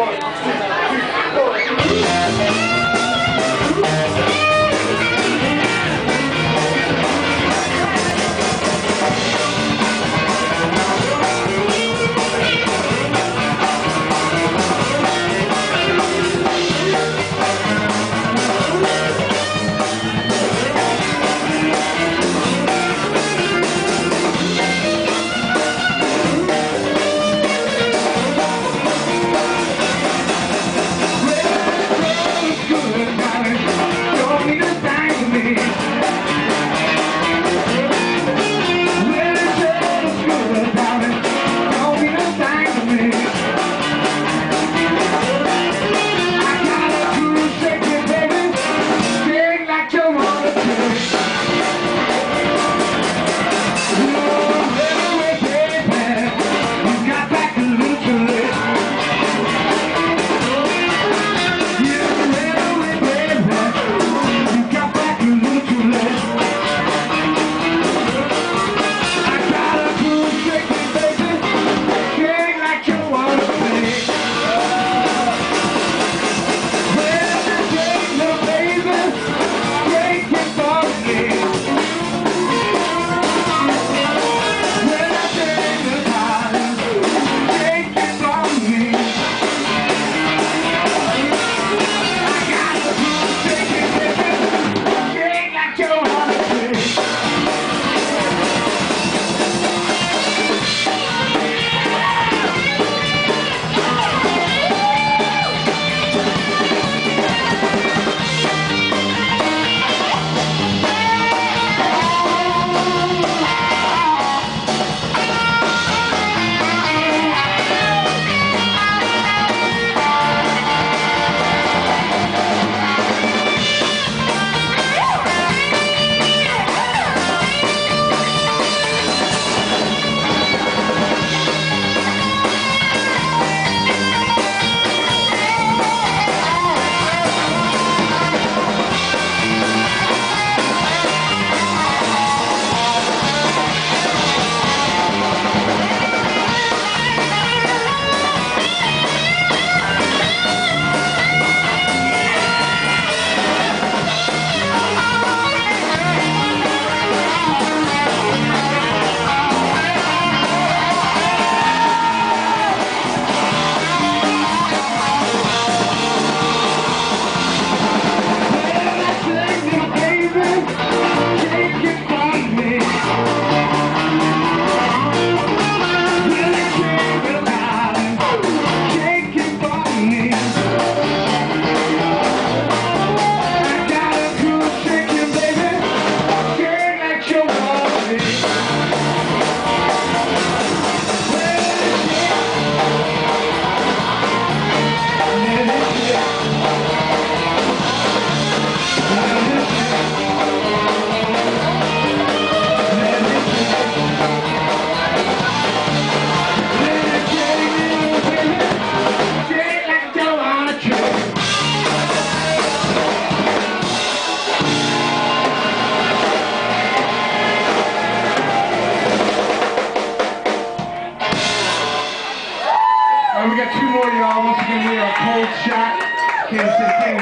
Come on. We got two more, y'all. Once again, we are Cold Shot, Kansas City Kings.